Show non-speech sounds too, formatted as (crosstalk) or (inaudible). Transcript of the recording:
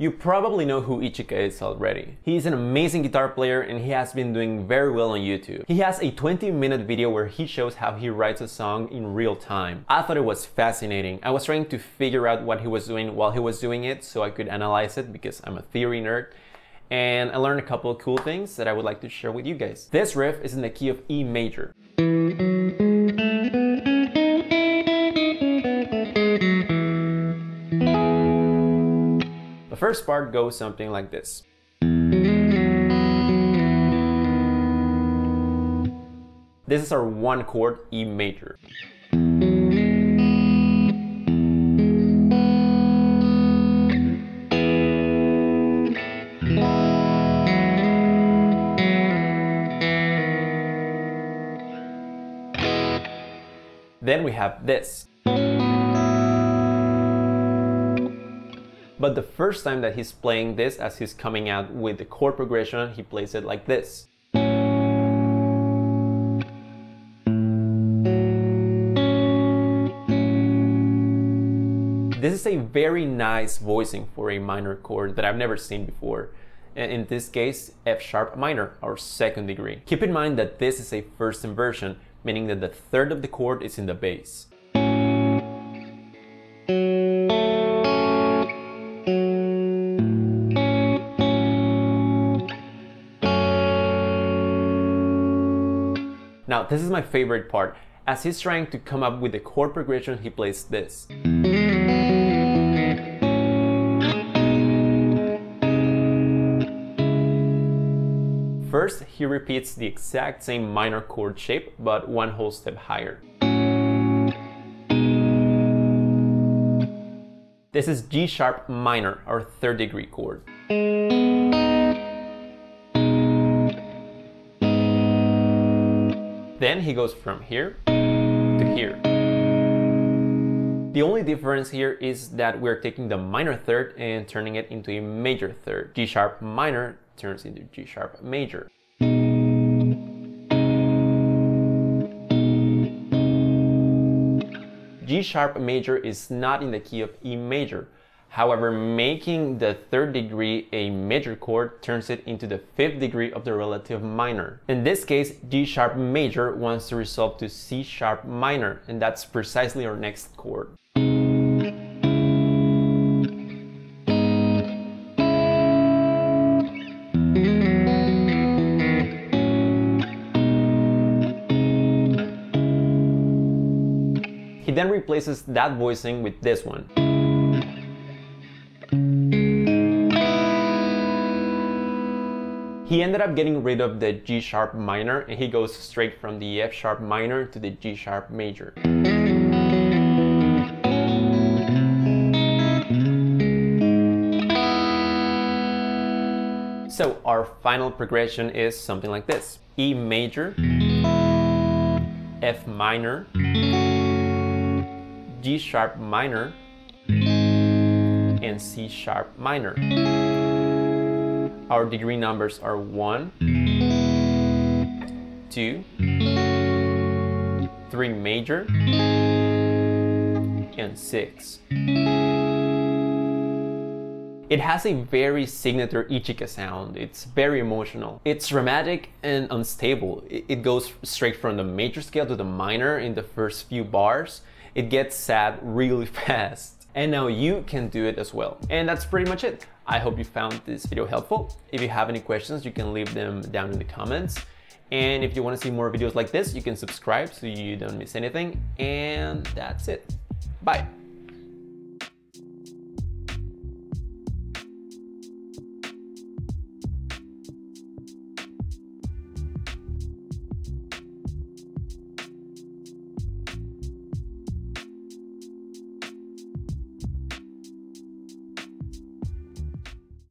You probably know who Ichika is already. He is an amazing guitar player and he has been doing very well on YouTube. He has a 20 minute video where he shows how he writes a song in real time. I thought it was fascinating. I was trying to figure out what he was doing while he was doing it so I could analyze it because I'm a theory nerd and I learned a couple of cool things that I would like to share with you guys. This riff is in the key of E major. First part goes something like this. This is our one chord E major. Then we have this. But the first time that he's playing this as he's coming out with the chord progression, he plays it like this. This is a very nice voicing for a minor chord that I've never seen before. In this case, F sharp minor, our second degree. Keep in mind that this is a first inversion, meaning that the third of the chord is in the bass. Now, this is my favorite part. As he's trying to come up with the chord progression, he plays this. First, he repeats the exact same minor chord shape, but one whole step higher. This is G sharp minor, our third degree chord. Then he goes from here to here. The only difference here is that we're taking the minor third and turning it into a major third. G sharp minor turns into G sharp major. G sharp major is not in the key of E major. However, making the third degree a major chord turns it into the fifth degree of the relative minor. In this case, G sharp major wants to resolve to C sharp minor, and that's precisely our next chord. He then replaces that voicing with this one. He ended up getting rid of the G sharp minor and he goes straight from the F sharp minor to the G sharp major. So our final progression is something like this. E major, F minor, G sharp minor, and C sharp minor. Our degree numbers are 1, 2, 3 major, and 6. It has a very signature Ichika sound. It's very emotional. It's dramatic and unstable. It goes straight from the major scale to the minor in the first few bars. It gets sad really (laughs) fast and now you can do it as well. And that's pretty much it. I hope you found this video helpful. If you have any questions, you can leave them down in the comments. And if you want to see more videos like this, you can subscribe so you don't miss anything. And that's it. Bye.